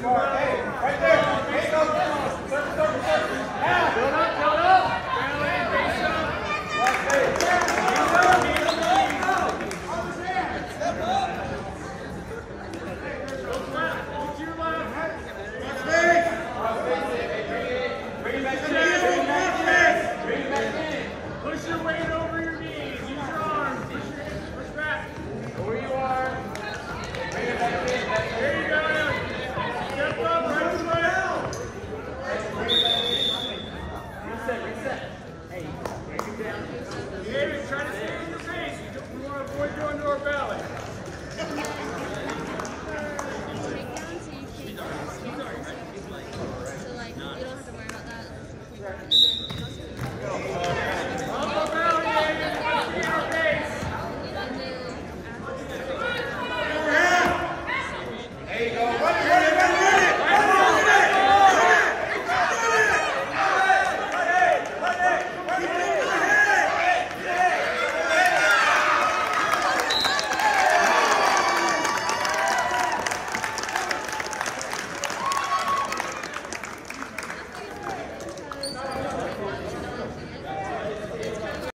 Sure. Reset, reset. Hey, break it down. David, try to stay in the face. We want to avoid going to our belly. Take down so you can't. So like, you don't have to worry about that.